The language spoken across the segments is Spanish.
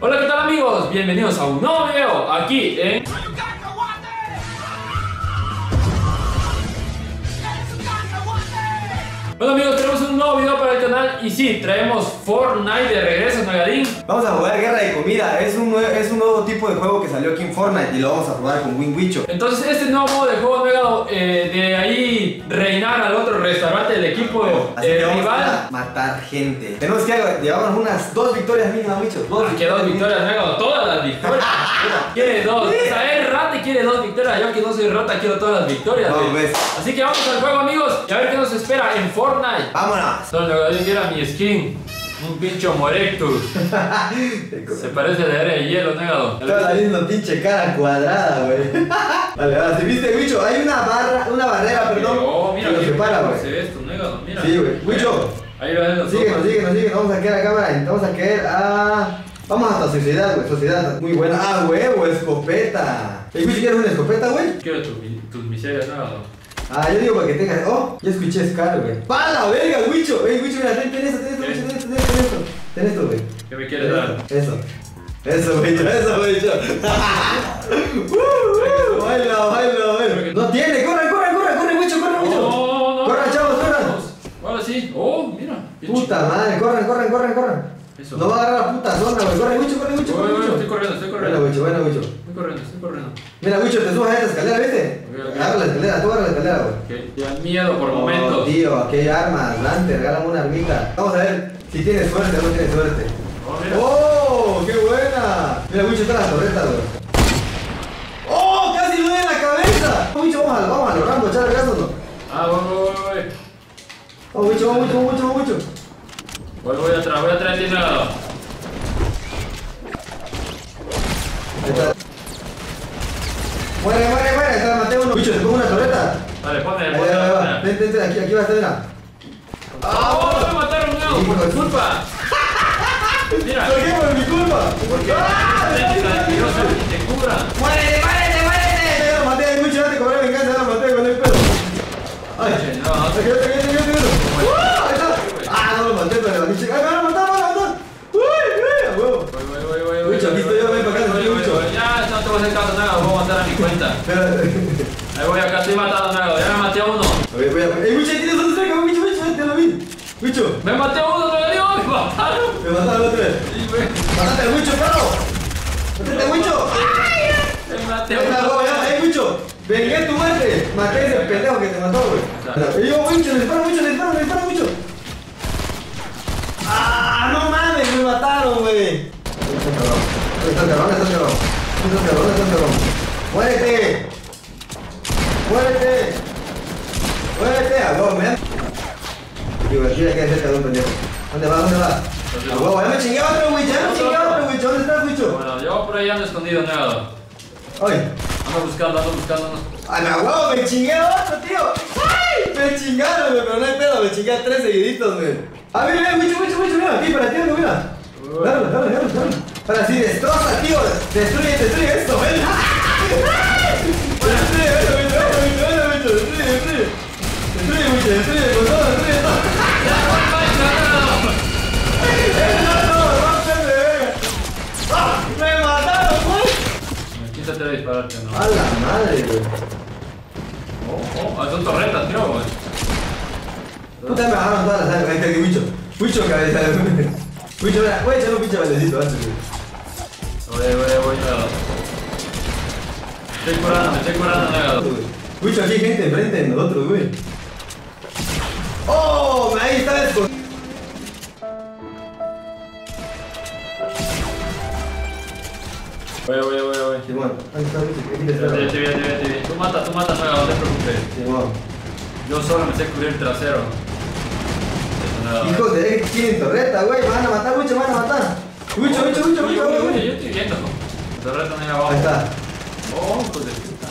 Hola, ¿qué tal amigos? Bienvenidos a un nuevo video aquí en... Bueno amigos, tenemos un nuevo video para el canal y sí, traemos Fortnite de regreso, Nagadín. Vamos a jugar Guerra de Comida. Es un, es un nuevo tipo de juego que salió aquí en Fortnite y lo vamos a probar con Winwicho. Entonces este nuevo modo de juego Negado, eh, de ahí reinar al otro restaurante equipo Así eh, que vamos rival. a matar gente. Tenemos que llevamos unas dos victorias mínimas, Wicho. Dos Ah, que dos victorias, Negado, todas las victorias. quiere dos. Sea, es rata y quiere dos victorias. Yo que no soy rata quiero todas las victorias. No, ves. Así que vamos al juego amigos y a ver qué nos espera en Fortnite. Vámonos. Solo Nagadín mira mi skin. Un pincho morectus. Se parece de área de hielo, Negado. Toda la misma pinche cara cuadrada, güey. Vale, ahora, si viste, Wicho, hay una barra, una barrera, perdón. Que qué separa, se güey. ve esto, Negado. Mira. Sí, güey. Wicho. Ahí lo ven los Síguenos, síguenos, síguenos. Vamos a caer a cámara. Vamos a caer a. Vamos hasta sociedad, güey. Sociedad muy buena. Ah, huevo, escopeta. ¿Y Wicho quieres una escopeta, güey? Quiero tus, tus miserias, Negado. Ah, yo digo para que tengas. Oh, ya escuché Scar, güey. ¡Pa la verga, Wicho! Ey, Wicho, mira, ten, ten esto, ten esto, ten esto, ten esto, ten esto. Güey. ¿Qué me quieres dar? Eso. Eso, Wicho, eso, Wicho. corran, corren, corren. Eso. No va a agarrar la puta zona, güey. Corre, Wicho, corre, Wicho, corre, estoy corriendo, estoy Bueno, corriendo. Wicho, bueno, Wicho. Estoy corriendo, estoy corriendo. Mira, Wicho, te subas a esta escalera, ¿viste? Ok, ok. Agarra la escalera, tú agarra la escalera, güey. Dan miedo por Oh, momentos. tío, aquí hay armas, Dante, regálame una armita. Vamos a ver si tienes suerte o no tienes suerte. Oh, mira. ¡Oh! ¡Qué buena! Mira, Wicho está en la torreta, güey. ¡Oh! ¡Casi lo doy en la cabeza! Wicho, vamos a, vamos a lo Rambo, echar el gasto, ¿no? Ah, voy. Vamos, Wicho, vamos, Wicho, vamos, Wicho, vamos, Wicho. Voy, voy atrás, voy atrás de está. Muere, muere, muere, está, maté uno. Wicho, te pongo una torreta. Vale, Ahí ponme, va, ahí va. ponme. Ven, ven, ven, aquí, aquí va a estar, mira. ¡Oh, me mataron! Hijo Por tu culpa. Mira. ¿Por qué? Por mi culpa. ¡Ah! técnica de mentirosa y te cubra. ¡Muérete, muérete, muérete! Ya lo maté, mucho, ya te cobré venganza, lo maté con el pedo. Ay, no, no se quedó, se quedó, se quedó, se quedó. ¡Uh! Ahí está. Ah, no lo maté, pero la pinche. ¡Ay, me van a matar, me van a matar! ¡Uy, uy, a huevo! Voy, voy, voy, voy, voy. Wicho, aquí estoy yo, ven para acá, Voy, aquí, voy, Wicho. voy. Ya, no te voy a hacer caso, nada, voy a matar a mi cuenta. Espera. Ahí voy acá, estoy matando, nada, ya me maté a uno. Oye, voy a. ¡Ey, Wicho, tienes otro cerca! ¡Wicho, Wicho, ya te lo vi! ¡Wicho! Me maté a uno, no digo, me mataron. Me mataron otra vez. Sí, güey. ¡Matate al Wicho, claro! ¡Matate al Wicho! Me maté a uno. ¡Ey, Wicho! ¡Vengué tu muerte! Maté a ese pendejo que te mató, güey. ¡Ey, yo, Wicho, le disparo, Wicho, le disparo, le disparo, Wicho! ¡Ah, no mames! ¡Me mataron, güey! Está cabrón, está cabrón. Está cabrón, está el cabrón. ¡Muérete! ¡Muérete! ¡Muérete! ¡A huevo, man! Divertida que cerca de un pendejo. ¿Dónde va? ¿Dónde va? ¡A huevo! ¡Ya me chingué a otro, güey! ¡Ya me chingué a otro, güey! ¿Dónde está el bicho? Bueno, yo por ahí ando escondido, negado. ¡Ay! Ando buscando, ando buscando. ando- ¡Ay, me huevo! ¡Me chingué a otro, tío! ¡Ay! Me chingaron, güey, pero no hay pedo, me chingué a tres seguiditos, güey. A ver, mira, mucho, mucho, mucho, mira, aquí para ti, ando, mira. Dale, dale, dale, dale. Ahora sí, destroza, tío. Destruye, destruye esto, ven. Voy, voy, voy, negado. Estoy curando, me estoy curando. Wicho, aquí hay gente enfrente de nosotros, güey. ¡Oh! Ahí está el... Voy, voy, voy, voy. Simón, ahí está aquí te Te vi, te vi, te vi, te vi. Tú mata, tú mata, negado, no te preocupes. Simón. Yo solo me sé cubrir el trasero. Hijos de tienen torreta, güey. Me van a matar, Wicho, me van a matar. Wicho, Wicho, Wicho, Oye, Wicho, oye, güey. oye, Yo estoy viendo. Torreta abajo. Ahí está. Oh, hijo de puta.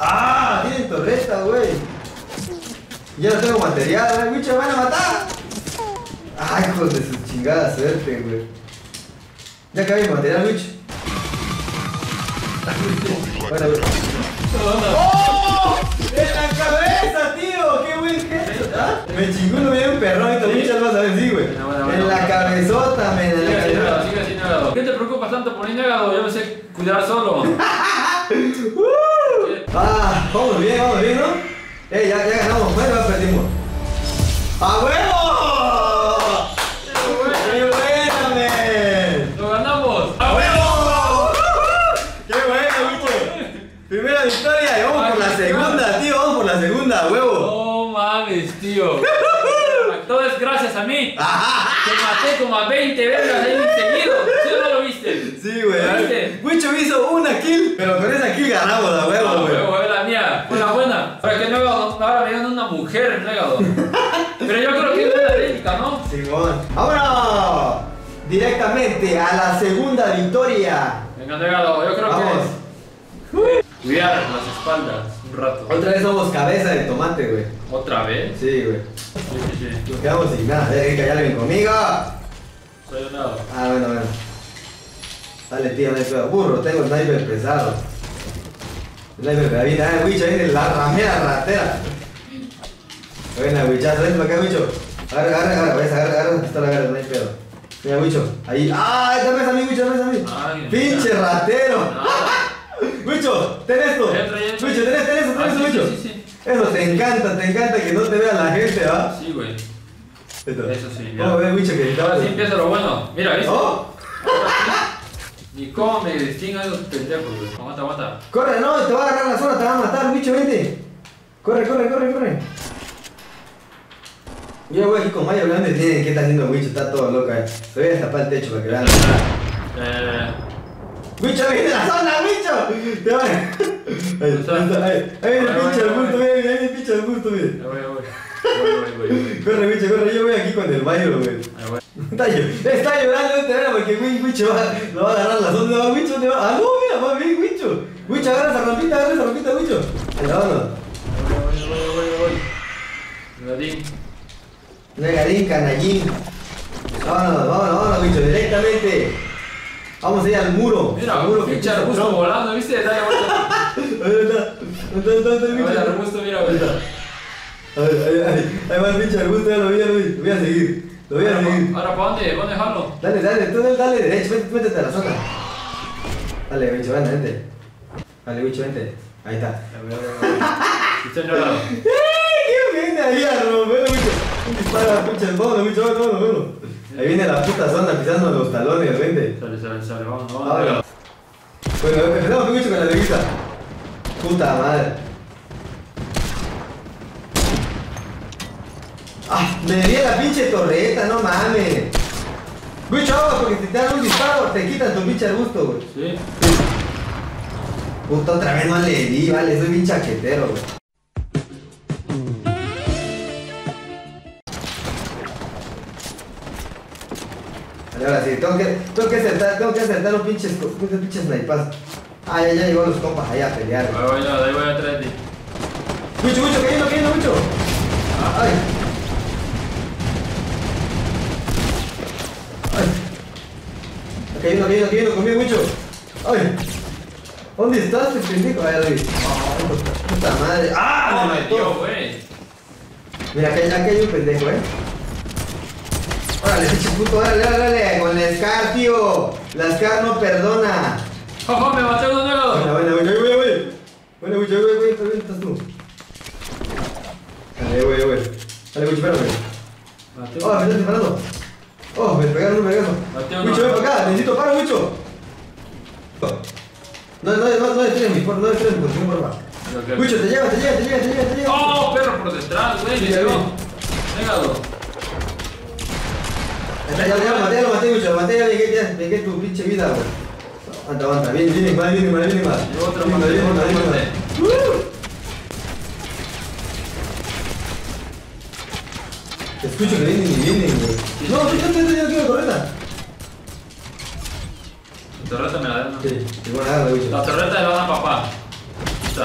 ¡Ah! Tienen torreta, güey. Ya no tengo material, güey. Wicho, me van a matar. Ay, hijos de su chingada suerte, güey. Ya acabé mi material, Wicho. Bueno, güey. ¡Oh! ¡En la Me chingó uno bien perrón, ahorita ¿Sí? muchas vas a sí, güey. Bueno, bueno, bueno. En la cabezota, men, en la cabezota. sigue así. ¿Qué te preocupas tanto por mí, negado? Yo me sé cuidar solo. Uh. Ah, vamos bien, vamos bien, ¿no? Eh, ya, ya ganamos, bueno, ya perdimos. ¡A huevo! ¡Qué buena, men! ¡Lo ganamos! ¡A huevo! ¡Qué bueno, bicho! Primera victoria y vamos por la segunda, tío, vamos por la segunda, a huevo. No mames, tío. Todo es Te maté como a 20 vergas ahí seguido. ¿Sí o no lo viste? Sí, güey. Wicho hizo una kill, pero con esa kill ganamos, a huevo, No, güey. huevo, es la mía. La buena. Para que no ahora me digan una mujer, negado. Pero yo creo que es una réplica, ¿no? Simón. ¡Vámonos! Directamente a la segunda victoria. Venga, negado, yo creo Vamos. que cuidar las espaldas un rato. Otra vez somos cabeza de tomate, güey. ¿Otra vez? Sí, güey. Sí, sí. Nos quedamos sin nada. Eh, que ya le ven conmigo. Soy un nado. Ah, bueno, bueno. Dale, tío, no hay pedo. Burro, tengo sniper pesado. Sniper. Viene, ah, Wicho, viene la ramera ratera. Buena, Wichazo, ven para acá, Wicho. Agarra, agarra, agarra, ves, agarra, agarra la pistola, agarra, no hay pedo. Mira, Wicho, ahí. ¡Ah! Esta es a mí, Wicho, no es a mí. Ay, ¡Pinche mira. ratero! Nada. Wicho, ten esto. Wicho, ten ten esto, ten Ah, esto, sí, Wicho. Eso te encanta, te encanta que no te vea la gente, ¿va? Sí, güey. Esto. Eso sí, ya. ¿Cómo ves, Wicho, que Ahora sí empieza lo bueno. Mira, ¿viste? ¡Oh! Ni cómo me distinguen esos pendejos, güey. Aguanta, aguanta. Corre, no, te va a agarrar la zona, te va a matar, bicho, vente. Corre, corre, corre, corre. Yo voy aquí con Maya hablando y tienen qué está haciendo Wicho, está todo loca. eh. Te voy a destapar el techo para que vean. Eh. ¡Wicho, viene la zona, Wicho! Te va a... Ahí, ahí, está, ahí, ahí viene el pinche arbusto, viene, viene el pinche arbusto, Ahí viene. voy, ahí voy. Voy, voy, voy, yo voy aquí con el Mayo, güey. Está, llo- está llorando este verano porque Wi- Wicho va, lo va a agarrar la. No, Wicho, te va. Ah, no, mira, va bien, Wicho. Wicho, agarra esa rampita, agarra esa rampita, Wicho. Vámonos. Voy, voy, voy, voy, voy. Gadín. Negarín, canallín. Vámonos, vámonos, vámonos, bicho, directamente. Vamos a ir al muro. Mira, al muro pinche arbusto volando, ¿viste? Dale vuelta. Ahí está. ¿Dónde está? ¿Dónde está el Ahí va el bicho? arbusto, mira, güey. Ahí, ahí, ahí, ahí va el pinche arbusto, ya lo vi, ya lo vi. Lo voy a seguir. Lo voy a seguir. Ahora, ¿para dónde? ¿Dónde dejarlo? Dale, dale, tú dale, dale derecho, vete, métete a la zona. Dale, bicho, vente, vente. Dale, bicho, vente. Ahí está. ¿Qué viene ahí a romper, bicho? Un disparo a la pinche, vámonos, bicho, vámonos, vámonos, vámonos. Ahí viene la puta zona pisando los talones, vente. Sale, sale, sale. Vamos, vamos. Ahora. Bueno, empezamos mucho con la levita. Puta madre. Ah, me di la pinche torreta, no mames. Bicho, agua, porque si te dan un disparo, te quitan tu pinche arbusto, güey. Sí. Puta, otra vez no le di, vale, soy bien chaquetero, güey. Vale, ahora sí, tengo que, tengo que acertar, tengo que acertar un pinche, un pinche snipazo. Ah, ya, ya llegó los compas allá a pelear. Ahí voy, ahí voy atrás de ti. Mucho, mucho, cayendo, cayendo, mucho. Ay. Ay. Cayendo, cayendo, cayendo conmigo, mucho. Ay. ¿Dónde estás, este pendejo? Ay. Oh, puta madre. ¡Ah! ¿Cómo Me me mató. dio, güey? Mira, acá, acá hay un pendejo, ¿eh? Órale, pinche puto, órale, órale, con la Scar, tío. La Scar no perdona. ¡Ojo, me maté uno Buena, negro! buena, buena, buena, buena. Buena, buena, buena, buena, ¿dónde estás tú? Dale, güey, güey. Dale, güey, espérame. Maté Oh, me uno. estás disparando. Oh, me pegaron un pegazo. Mateo, Mucho, no. ven para acá, necesito paro, mucho. No, no, no, no destruyes mi, por- no destruyes mi posición, porfa. Ok, ok. Mucho, te llega, te llega, te llega, te llega, te llega. ¡Oh, perro por detrás, güey! Sí, Le ya dio. vi. Negado. Ya, ya, ya maté, lo maté, mucho, lo maté, ya vengué, ya vengué tu pinche vida, güey. Aguanta, aguanta, viene, viene más, viene más, viene más. Otra Viene viene otra viene. Te escucho que vienen y vienen, güey. No, fíjate, yo no quiero torreta. La torreta me la dan. Sí, igual nada, güey. La torreta le van a papá. Está.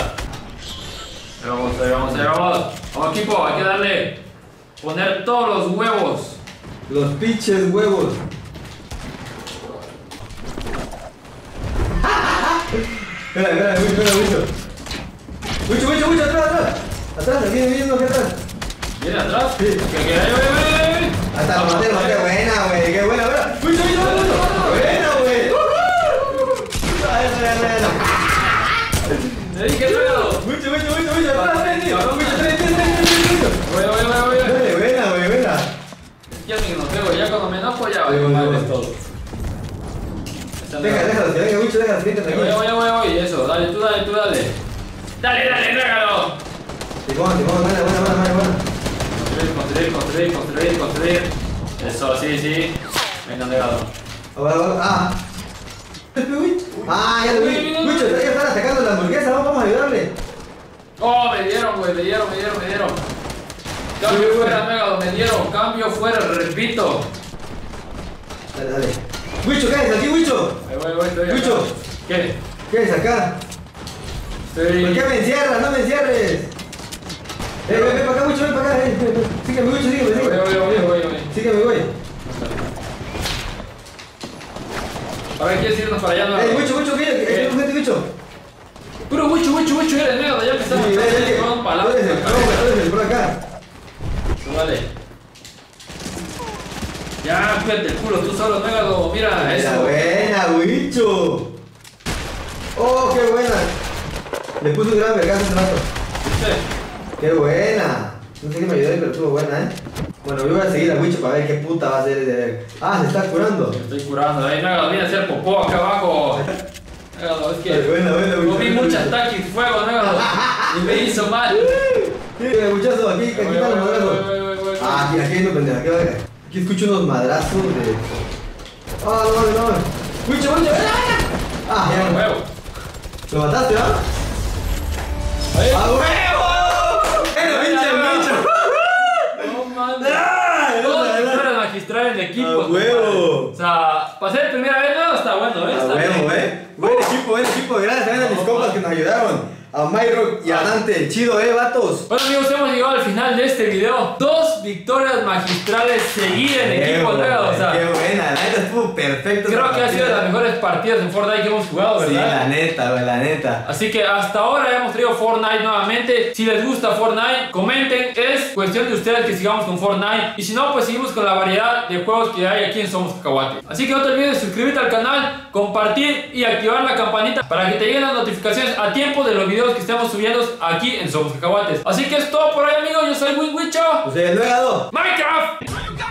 Ahí vamos, ahí vamos, ahí vamos. Vamos equipo, hay que darle. Poner todos los huevos. Los pinches huevos. Espera, espera, mucho, espera, mucho. Mucho, mucho, mucho, atrás, atrás. Atrás, viene, viene, uno aquí atrás. ¿Viene atrás? Sí. Que, que, ahí. Hasta lo maté, lo maté. Buena, güey. Qué buena, buena. Wicho, Wicho, Wicho. Construir, construir, construir, construir. Eso, sí, sí. Venga, negado. Ah. Ah, ya lo vi. Wicho, ya están atacando la hamburguesa, vamos, vamos a ayudarle. Oh, me dieron, güey, me dieron, me dieron, me dieron. Cambio Sí, fuera, me dieron. Cambio fuera, repito. Dale, dale. Wicho, ¿qué haces aquí, Wicho? Ahí voy, voy, estoy. Lucho. ¿Qué? ¿Qué haces acá? Estoy... ¿Por qué me encierras? ¡No me encierres! Eh, ven, ven para acá, Wicho, ven para acá. eh, ven, ven. Sígueme, Wicho, sígueme, sígueme. voy, voy, voy, voy. Sígueme, voy. A ver, ¿quieres irnos para allá? no? Eh, Wicho, ¿qué? ¿Qué? ¿Qué? ¿Qué? Wicho? Puro mucho, mucho, mucho, eres negado, ya me Sí, ven, ven, ven. el el pro acá. Vale. Ya, cuídate el culo, tú solo, Megado. Mira, Mira, eso. buena, Wicho. Oh, qué buena. Le puse un gran vergazo hace rato. ¿Viste? Qué buena. No sé qué me ayudó, pero estuvo buena, ¿eh? Bueno, yo voy a seguir a Wicho para ver qué puta va a hacer. de- Ah, se está curando. Me estoy curando. Ahí, Megado, viene a hacer popó acá abajo. Es que. Buena, buena. Comí muchas taquis fuego, Megado. Y me hizo mal. Muchacho, aquí, aquí están los madrazos. Ah, aquí, aquí hay pendejo, aquí, va, aquí escucho unos madrazos de. Ah, no, no, no. Wicho, Wicho. Ah, ya. Huevo. ¿Lo mataste, ah? Ahí. ¡A huevo! ¡Era pinche bicho! No mames. ¡Ah! Fueron magistral en equipo. A huevo. O sea, para ser primera vez, no, está bueno, ¿eh? Está huevo, eh. Buen equipo, buen equipo. Gracias también a mis compas que nos ayudaron. A Myrock y a Dante. Chido, eh, vatos. Bueno amigos, hemos llegado al final de este video. Dos victorias magistrales seguidas en Qué equipo, buena. O sea, Qué buena, la neta estuvo perfecto. creo que ha sido de las mejores partidas en Fortnite que hemos jugado, Sí, la ¿verdad? neta, la neta. Así que hasta ahora hemos traído Fortnite nuevamente. Si les gusta Fortnite, comenten. Es cuestión de ustedes que sigamos con Fortnite. Y si no, pues seguimos con la variedad de juegos que hay aquí en Somos Cacahuate. Así que no te olvides de suscribirte al canal, compartir y activar la campanita para que te lleguen las notificaciones a tiempo de los videos que estemos subiendo aquí en Somos Cacahuates. Así que es todo por hoy, amigos. Yo soy Win Wicho. Pues el legado. Minecraft.